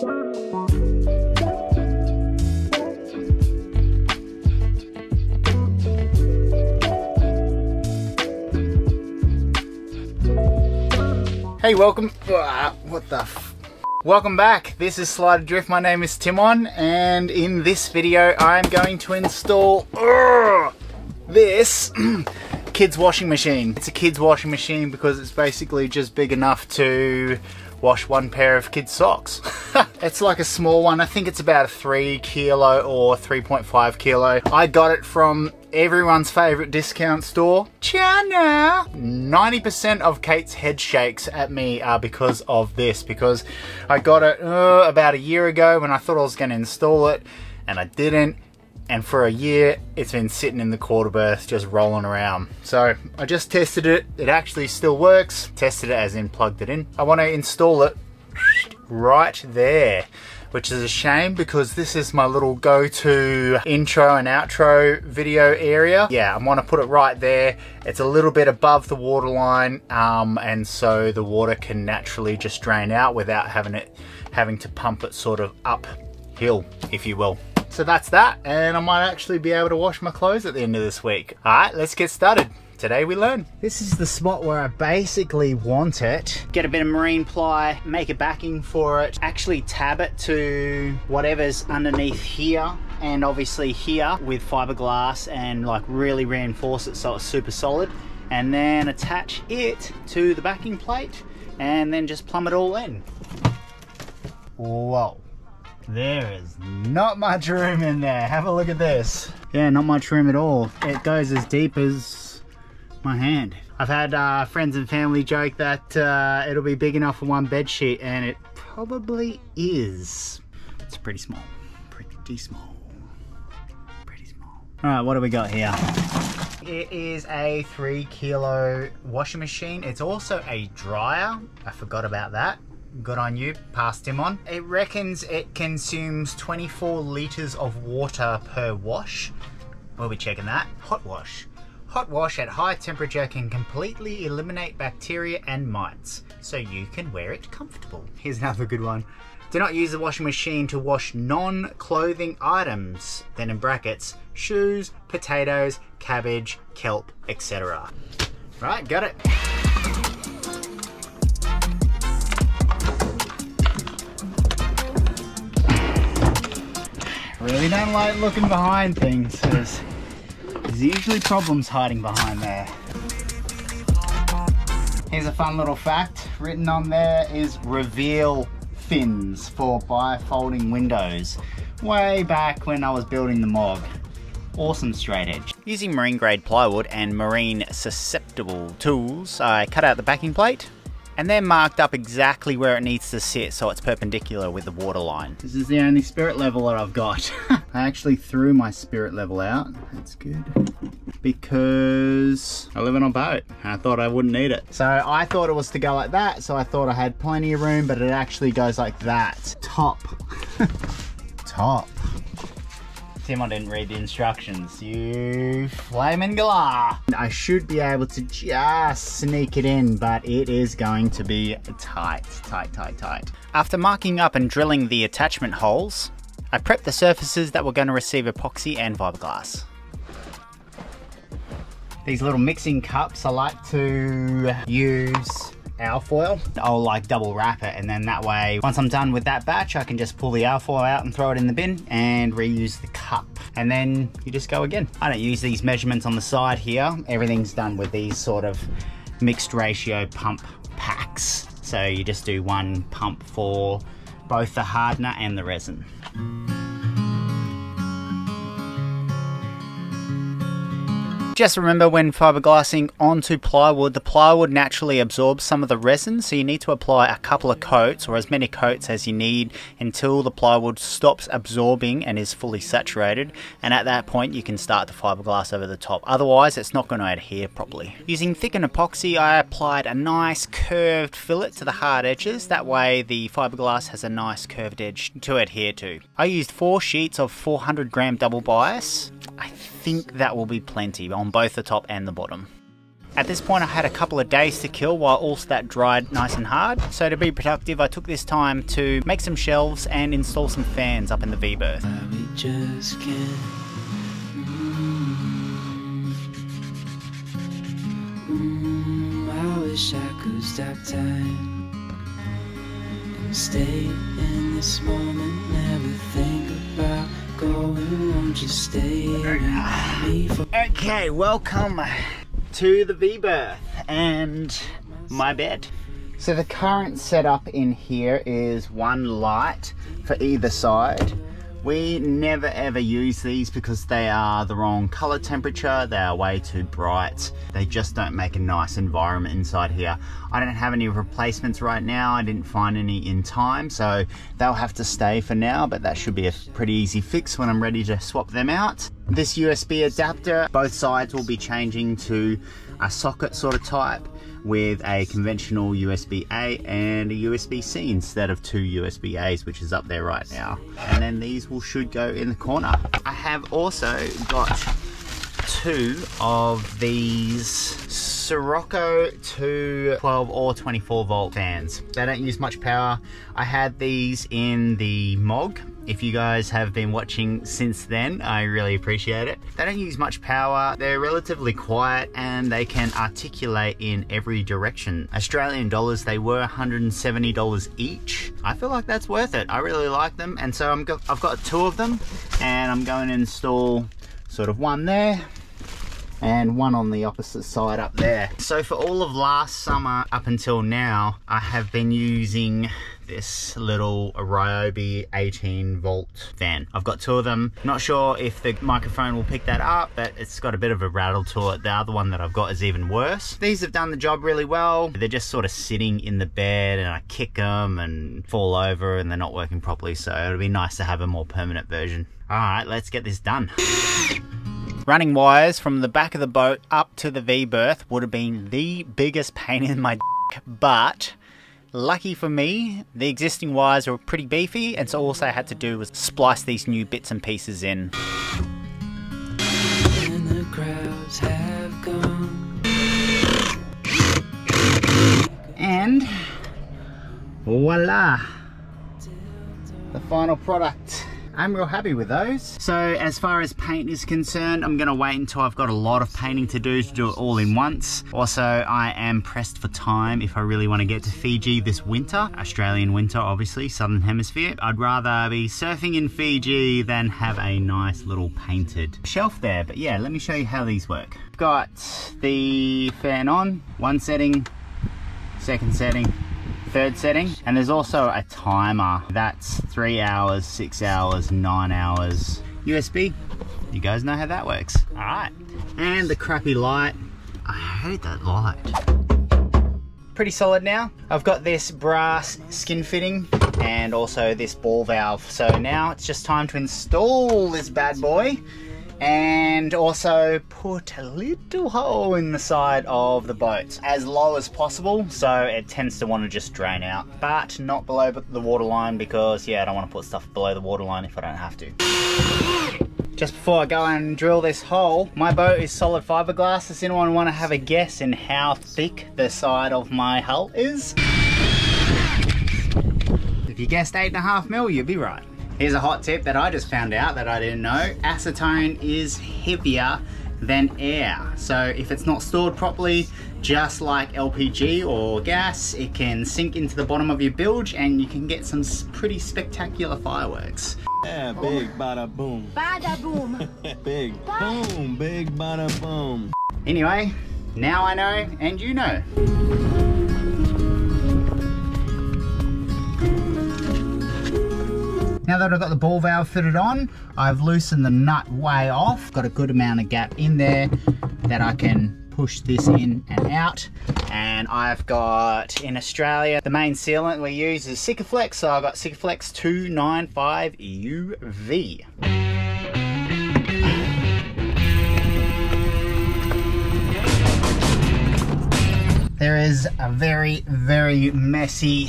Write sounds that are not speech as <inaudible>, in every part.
Hey, welcome. Uh, what the Welcome back. This is Slight Adrift. My name is Tymon, and in this video, I'm going to install uh, this <clears throat> kids washing machine. It's a kids washing machine because it's basically just big enough to wash one pair of kids socks. <laughs> it's like a small one. I think it's about a three kilo or 3.5 kilo. I got it from everyone's favorite discount store, China. 90% of Kate's head shakes at me are because of this, because I got it uh, about a year ago when I thought I was gonna install it and I didn't. And for a year, it's been sitting in the quarter berth, just rolling around. So I just tested it. It actually still works. Tested it as in plugged it in. I wanna install it right there which is a shame because this is my little go-to intro and outro video area. Yeah, I want to put it right there. It's a little bit above the water line um, and so the water can naturally just drain out without having it having to pump it sort of uphill, if you will. So that's that, and I might actually be able to wash my clothes at the end of this week. All right, let's get started today we learn. This is the spot where I basically want it. Get a bit of marine ply, make a backing for it, actually tab it to whatever's underneath here and obviously here with fiberglass and like really reinforce it so it's super solid and then attach it to the backing plate and then just plumb it all in. Whoa. There is not much room in there. Have a look at this. Yeah, not much room at all. It goes as deep as my hand. I've had uh, friends and family joke that uh, it'll be big enough for one bed sheet and it probably is. It's pretty small, pretty small, pretty small. All right, what do we got here? It is a three kilo washing machine. It's also a dryer. I forgot about that. Good on you, passed him on. It reckons it consumes 24 liters of water per wash. We'll be checking that. Hot wash. Hot wash at high temperature can completely eliminate bacteria and mites, so you can wear it comfortable. Here's another good one. Do not use the washing machine to wash non-clothing items. Then in brackets, shoes, potatoes, cabbage, kelp, etc. Right, got it. Don't like looking behind things there's usually problems hiding behind there. Here's a fun little fact. Written on there is reveal fins for bifolding windows. Way back when I was building the MOG. Awesome straight edge. Using marine grade plywood and marine susceptible tools, I cut out the backing plate, and they're marked up exactly where it needs to sit so it's perpendicular with the water line. This is the only spirit level that I've got. <laughs> I actually threw my spirit level out. That's good. Because I live in a boat and I thought I wouldn't need it. So I thought it was to go like that, so I thought I had plenty of room, but it actually goes like that. Top. <laughs> Top. Tim, I didn't read the instructions. You flaming galah. I should be able to just sneak it in, but it is going to be tight, tight, tight, tight. After marking up and drilling the attachment holes, I prepped the surfaces that were going to receive epoxy and fiberglass. These little mixing cups I like to use alfoil. I'll like double wrap it and then that way, once I'm done with that batch, I can just pull the alfoil out and throw it in the bin and reuse the cup. And then you just go again. I don't use these measurements on the side here. Everything's done with these sort of mixed ratio pump packs. So you just do one pump for both the hardener and the resin. Just remember when fiberglassing onto plywood, the plywood naturally absorbs some of the resin, so you need to apply a couple of coats or as many coats as you need until the plywood stops absorbing and is fully saturated. And at that point, you can start the fiberglass over the top. Otherwise, it's not going to adhere properly. Using thickened epoxy, I applied a nice curved fillet to the hard edges. That way, the fiberglass has a nice curved edge to adhere to. I used four sheets of 400 gram double bias. I think that will be plenty on both the top and the bottom. At this point I had a couple of days to kill while also that dried nice and hard. So to be productive I took this time to make some shelves and install some fans up in the V-berth. Mm, and stay in this moment. Never think Okay, welcome to the V-berth and my bed. So the current setup in here is one light for either side we never ever use these because they are the wrong color temperature. They are way too bright. They just don't make a nice environment inside here. I don't have any replacements right now. I didn't find any in time, so they'll have to stay for now, but that should be a pretty easy fix when I'm ready to swap them out. This USB adapter, both sides will be changing to a socket sort of type with a conventional USB-A and a USB-C instead of two USB-As which is up there right now. And then these will should go in the corner. I have also got two of these Sirocco 2 12 or 24 volt fans. They don't use much power. I had these in the MOG. If you guys have been watching since then, I really appreciate it. They don't use much power. They're relatively quiet and they can articulate in every direction. Australian dollars, they were $170 each. I feel like that's worth it. I really like them. And so I'm go I've got two of them and I'm going to install sort of one there and one on the opposite side up there. So for all of last summer up until now, I have been using this little Ryobi 18 volt fan. I've got two of them. Not sure if the microphone will pick that up, but it's got a bit of a rattle to it. The other one that I've got is even worse. These have done the job really well. They're just sort of sitting in the bed and I kick them and fall over and they're not working properly. So it'll be nice to have a more permanent version. All right, let's get this done. <laughs> Running wires from the back of the boat up to the V-berth would have been the biggest pain in my but lucky for me, the existing wires were pretty beefy and so all I had to do was splice these new bits and pieces in. And voila! The final product. I'm real happy with those. So as far as paint is concerned, I'm gonna wait until I've got a lot of painting to do to do it all in once. Also, I am pressed for time if I really wanna get to Fiji this winter. Australian winter, obviously, Southern Hemisphere. I'd rather be surfing in Fiji than have a nice little painted shelf there. But yeah, let me show you how these work. Got the fan on, one setting, second setting, third setting. And there's also a timer. That's three hours, six hours, nine hours. USB, you guys know how that works. All right, and the crappy light. I hate that light. Pretty solid now. I've got this brass skin fitting and also this ball valve. So now it's just time to install this bad boy and also put a little hole in the side of the boat as low as possible so it tends to want to just drain out but not below the waterline because yeah I don't want to put stuff below the waterline if I don't have to. Just before I go and drill this hole, my boat is solid fiberglass. Does anyone want to have a guess in how thick the side of my hull is? If you guessed eight and a half mil, you'd be right. Here's a hot tip that I just found out that I didn't know. Acetone is heavier than air. So if it's not stored properly, just like LPG or gas, it can sink into the bottom of your bilge and you can get some pretty spectacular fireworks. Yeah, big bada boom. Bada boom. <laughs> big boom, big bada boom. Anyway, now I know and you know. Now that I've got the ball valve fitted on, I've loosened the nut way off. Got a good amount of gap in there that I can push this in and out. And I've got, in Australia, the main sealant we use is Sikaflex. So I've got Sikaflex 295 UV. There is a very, very messy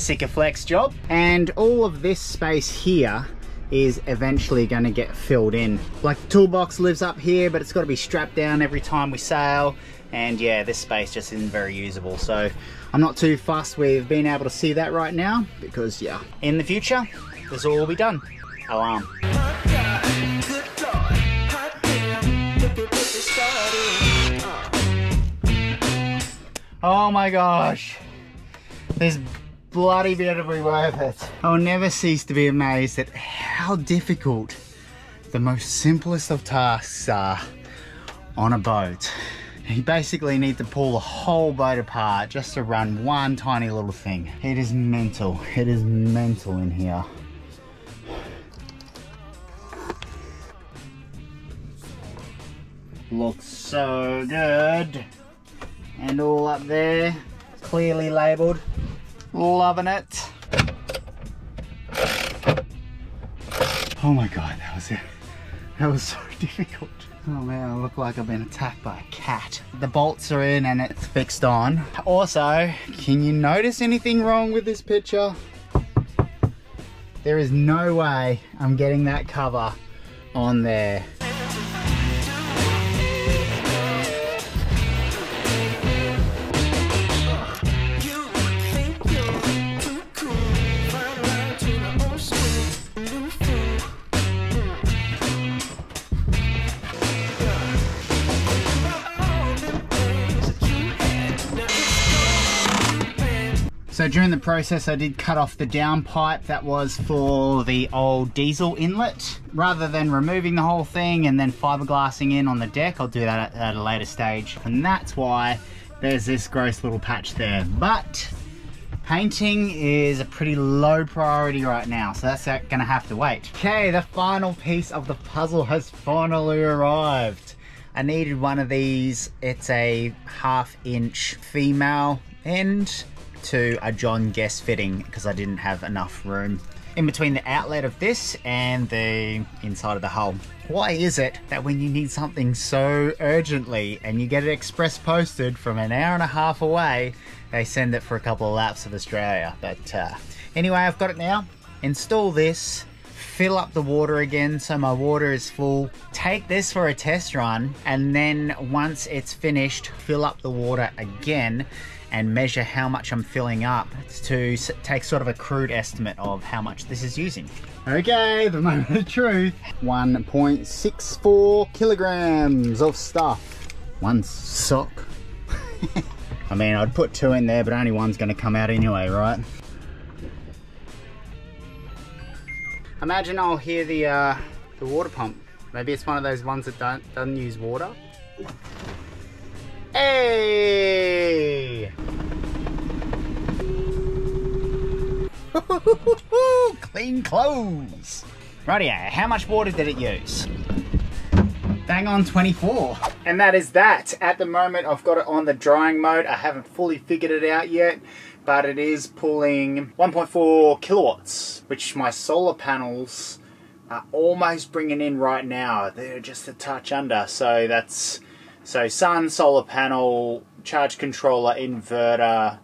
Sikaflex job. And all of this space here is eventually going to get filled in. Like the toolbox lives up here, but it's got to be strapped down every time we sail. And yeah, this space just isn't very usable. So I'm not too fussed with being able to see that right now because yeah, in the future, this all will be done. Alarm. Oh my gosh. This bloody better be worth it. I'll never cease to be amazed at how difficult the most simplest of tasks are on a boat. You basically need to pull the whole boat apart just to run one tiny little thing. It is mental. It is mental in here. Looks so good. And all up there, clearly labelled. Loving it. Oh my god, that was it. That was so <laughs> difficult. Oh man, I look like I've been attacked by a cat. The bolts are in and it's fixed on. Also, can you notice anything wrong with this picture? There is no way I'm getting that cover on there. So during the process I did cut off the down pipe that was for the old diesel inlet. Rather than removing the whole thing and then fiberglassing in on the deck, I'll do that at, at a later stage. And that's why there's this gross little patch there. But painting is a pretty low priority right now, so that's gonna have to wait. Okay, the final piece of the puzzle has finally arrived. I needed one of these. It's a half inch female end to a John Guest fitting because I didn't have enough room in between the outlet of this and the inside of the hull. Why is it that when you need something so urgently and you get it express posted from an hour and a half away, they send it for a couple of laps of Australia. But uh, anyway, I've got it now. Install this, fill up the water again so my water is full. Take this for a test run and then once it's finished, fill up the water again and measure how much I'm filling up to take sort of a crude estimate of how much this is using. Okay, the <laughs> moment of truth. 1.64 kilograms of stuff. One sock. <laughs> I mean, I'd put two in there, but only one's gonna come out anyway, right? Imagine I'll hear the, uh, the water pump. Maybe it's one of those ones that don't, doesn't use water. Hey! <laughs> Clean clothes. Rightio, how much water did it use? Bang on 24. And that is that. At the moment, I've got it on the drying mode. I haven't fully figured it out yet, but it is pulling 1.4 kilowatts, which my solar panels are almost bringing in right now. They're just a touch under, so that's so sun, solar panel, charge controller, inverter,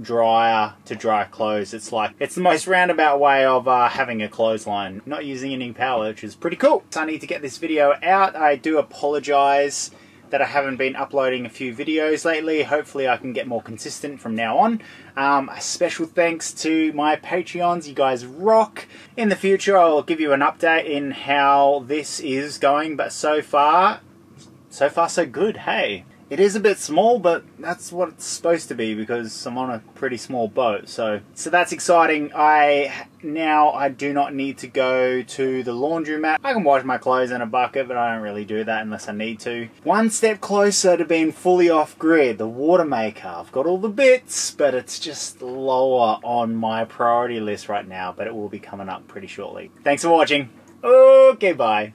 dryer to dry clothes. It's like, it's the most roundabout way of uh, having a clothesline, not using any power, which is pretty cool. So I need to get this video out. I do apologize that I haven't been uploading a few videos lately. Hopefully I can get more consistent from now on. Um, a special thanks to my Patreons. You guys rock. In the future I'll give you an update in how this is going, but so far so far so good, hey. It is a bit small, but that's what it's supposed to be because I'm on a pretty small boat. So, so that's exciting. I now I do not need to go to the laundromat. I can wash my clothes in a bucket, but I don't really do that unless I need to. One step closer to being fully off grid. The water maker. I've got all the bits, but it's just lower on my priority list right now. But it will be coming up pretty shortly. Thanks for watching. Okay, bye.